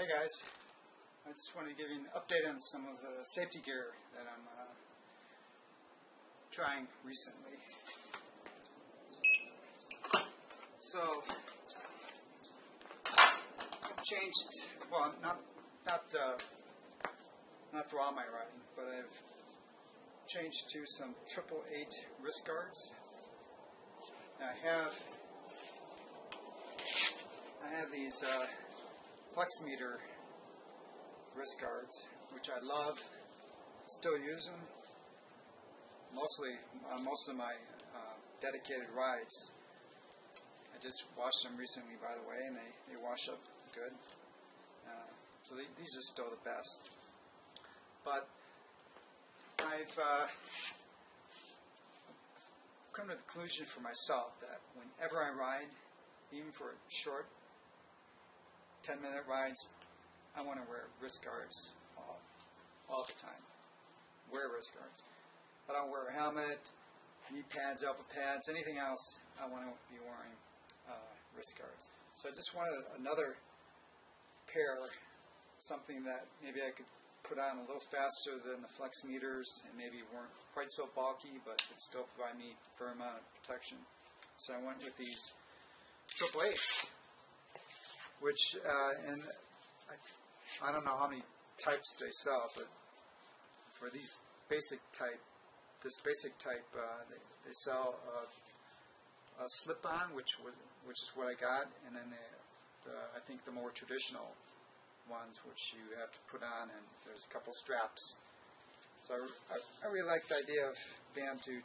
Hey guys, I just wanted to give you an update on some of the safety gear that I'm uh, trying recently. So, I've changed, well, not not uh, not for all my riding, but I've changed to some triple eight wrist guards. Now I have I have these. Uh, Flexmeter wrist guards, which I love, still use them. Mostly, uh, most of my uh, dedicated rides. I just washed them recently, by the way, and they, they wash up good. Uh, so they, these are still the best. But I've uh, come to the conclusion for myself that whenever I ride, even for a short 10 minute rides, I want to wear wrist guards all, all the time. Wear wrist guards. I don't wear a helmet, knee pads, elbow pads, anything else, I want to be wearing uh, wrist guards. So I just wanted another pair, something that maybe I could put on a little faster than the Flexmeters and maybe weren't quite so bulky, but would still provide me a fair amount of protection. So I went with these triple eights which uh, and I, I don't know how many types they sell, but for these basic type, this basic type, uh, they, they sell a, a slip-on, which was which is what I got, and then the, I think the more traditional ones, which you have to put on, and there's a couple straps. So I, I, I really like the idea of being able to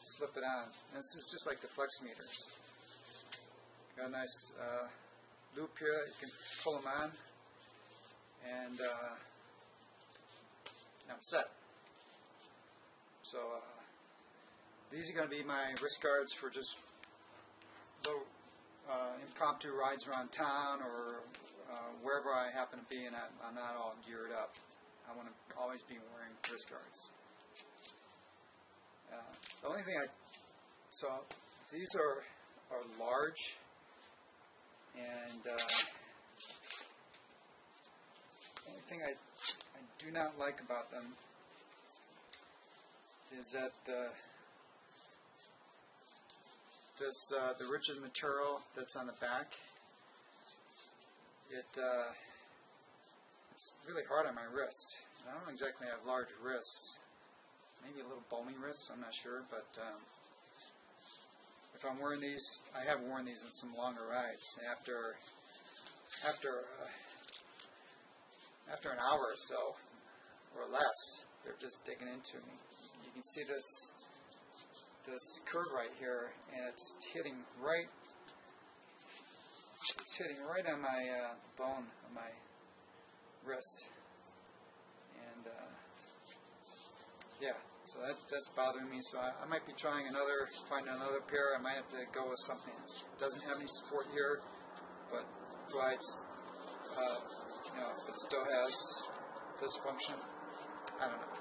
slip it on. And this is just like the Flexmeters. Got a nice uh, loop here you can pull them on and uh, I'm set. So uh, these are going to be my wrist guards for just little uh, impromptu rides around town or uh, wherever I happen to be and I'm not all geared up. I want to always be wearing wrist guards. Uh, the only thing I, so these are, are large and uh, the only thing I, I do not like about them is that the this uh, the rigid material that's on the back it uh, it's really hard on my wrists. I don't exactly have large wrists, maybe a little bony wrists. I'm not sure, but um, if I'm wearing these, I have worn these in some longer rides. After after uh, after an hour or so, or less, they're just digging into me. You can see this this curve right here, and it's hitting right. It's hitting right on my uh, bone of my wrist, and uh, yeah. So that, that's bothering me. So I, I, might be trying another, finding another pair. I might have to go with something that doesn't have any support here, but provides, uh, you know, it still has this function. I don't know.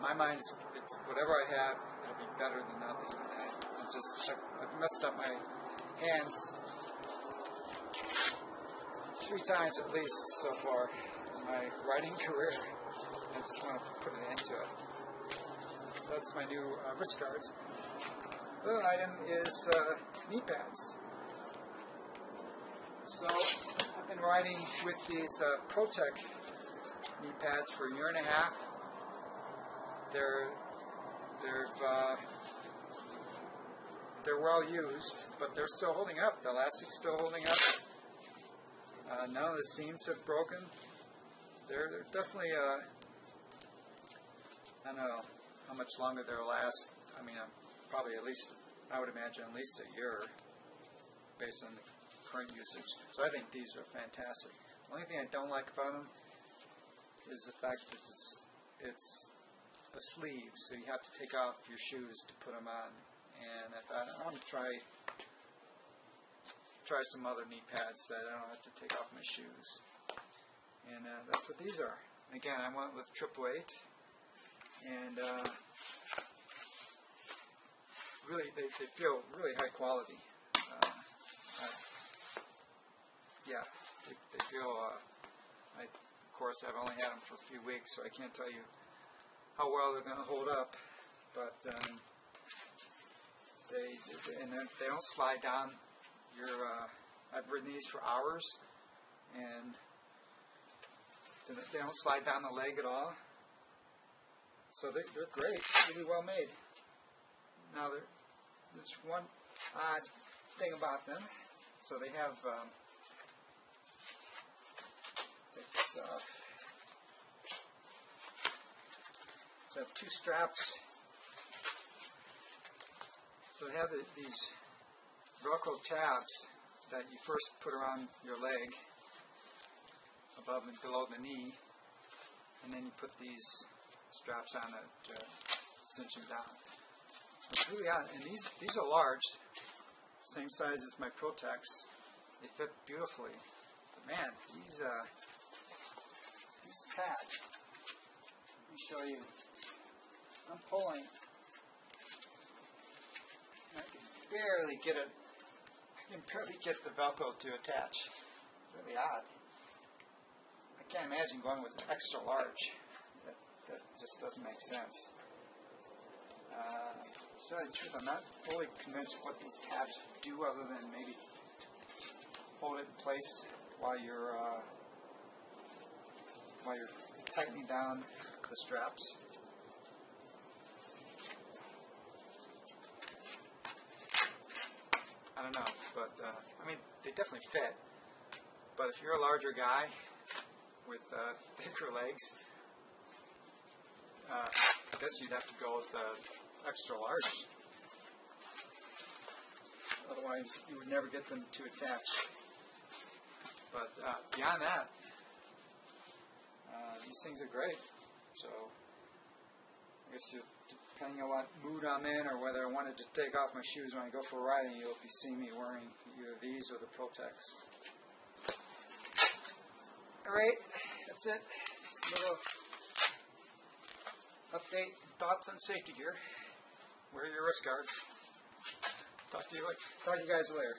My mind is, it's whatever I have, it'll be better than nothing. I, I'm just, I've, I've messed up my hands three times at least so far in my riding career. I just want to put an end to it. So that's my new uh, wrist guards. The other item is uh, knee pads. So I've been riding with these uh, Pro-Tec knee pads for a year and a half. They're they're uh, they're well used, but they're still holding up. The elastic's still holding up. Uh, none of the seams have broken. They're, they're definitely uh, I don't know how much longer they'll last. I mean, I'm probably at least, I would imagine at least a year based on the current usage. So I think these are fantastic. The only thing I don't like about them is the fact that it's, it's a sleeve, so you have to take off your shoes to put them on. And I thought, I want to try try some other knee pads that I don't have to take off my shoes. And uh, that's what these are. Again, I went with triple eight and uh, really they, they feel really high quality. Uh, yeah, they, they feel, uh, I, of course, I've only had them for a few weeks, so I can't tell you how well they're going to hold up, but um, they, and they don't slide down your, uh, I've ridden these for hours, and they don't slide down the leg at all. So they're, they're great, really well made. Now, there's one odd thing about them. So they have, um, take this off. So have two straps. So they have the, these Velcro tabs that you first put around your leg, above and below the knee, and then you put these straps on it to cinch them down. Really odd, and these these are large, same size as my Pro-Tecs. They fit beautifully. But man, these uh, these tabs. Let me show you. I'm pulling. I can barely get it. I can barely get the Velcro to attach. It's really odd. I can't imagine going with an extra large. That, just doesn't make sense. Uh, to tell truth, I'm not fully convinced what these tabs do other than maybe hold it in place while you're uh, while you're tightening down the straps. I don't know, but uh, I mean they definitely fit. But if you're a larger guy with uh, thicker legs, uh, I guess you'd have to go with uh, extra large. Otherwise, you would never get them to attach. But uh, beyond that, uh, these things are great. So I guess you, depending on what mood I'm in or whether I wanted to take off my shoes when I go for a ride, you'll be seeing me wearing either these or the Pro-Tecs. All right, that's it. Update, thoughts on safety gear. Wear your wrist guards. Talk to you, talk to you guys later.